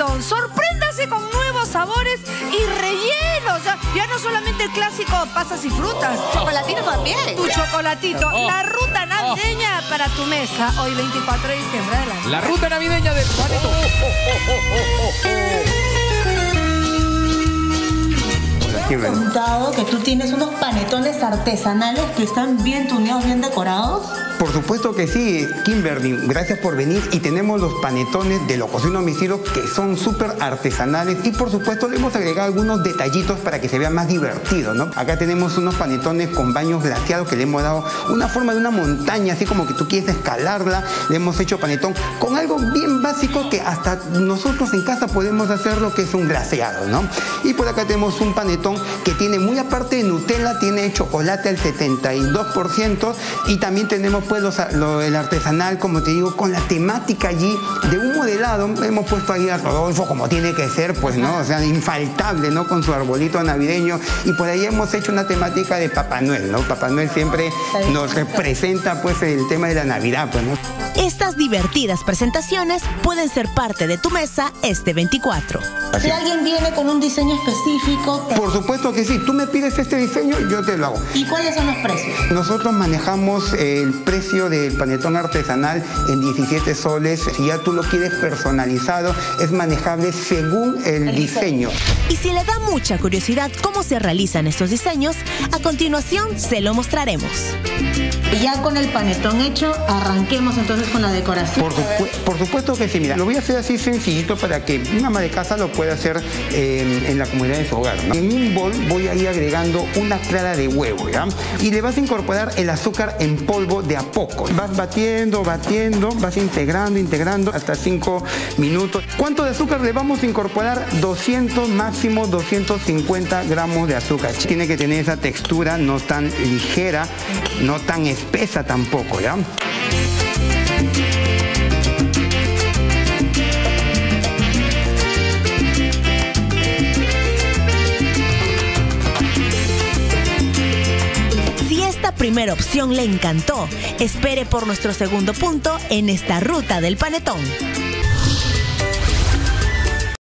Sorpréndase con nuevos sabores y rellenos. Ya, no solamente el clásico pasas y frutas. Chocolatito también. Tu chocolatito. Oh. La ruta navideña para tu mesa hoy 24 de diciembre. La ruta navideña del panetón. ¿Te has contado que tú tienes unos panetones artesanales que están bien tuneados, bien decorados? Por supuesto que sí, Kimberly, gracias por venir. Y tenemos los panetones de Lococino Homicidio que son súper artesanales y por supuesto le hemos agregado algunos detallitos para que se vea más divertido, ¿no? Acá tenemos unos panetones con baños glaciados que le hemos dado una forma de una montaña, así como que tú quieres escalarla. Le hemos hecho panetón con algo bien básico que hasta nosotros en casa podemos hacer lo que es un glaseado, ¿no? Y por acá tenemos un panetón que tiene muy aparte de Nutella, tiene chocolate al 72% y también tenemos pues el artesanal, como te digo, con la temática allí de un modelado. Hemos puesto ahí a Rodolfo como tiene que ser, pues, ¿no? O sea, infaltable, ¿no? Con su arbolito navideño. Y por ahí hemos hecho una temática de Papá Noel, ¿no? Papá Noel siempre nos representa, pues, el tema de la Navidad, pues, ¿no? Estas divertidas presentaciones pueden ser parte de tu mesa este 24. Si alguien viene con un diseño específico... Por supuesto que sí. Tú me pides este diseño, yo te lo hago. ¿Y cuáles son los precios? Nosotros manejamos el precio del panetón artesanal en 17 soles. Si ya tú lo quieres personalizado, es manejable según el, diseño. Y si le da mucha curiosidad cómo se realizan estos diseños, a continuación se lo mostraremos. Y ya con el panetón hecho, arranquemos entonces con la decoración. Por, supuesto que sí, mira, lo voy a hacer así sencillito para que una ama de casa lo pueda hacer en la comunidad de su hogar. En un bol voy a ir agregando una clara de huevo, ¿ya? Y le vas a incorporar el azúcar en polvo de a poco. Vas batiendo, batiendo, vas integrando, integrando hasta 5 minutos. ¿Cuánto de azúcar le vamos a incorporar? 200, máximo 250 gramos de azúcar. Tiene que tener esa textura no tan ligera, no tan espesa tampoco, ¿ya? primera opción le encantó. Espere por nuestro segundo punto en esta ruta del panetón.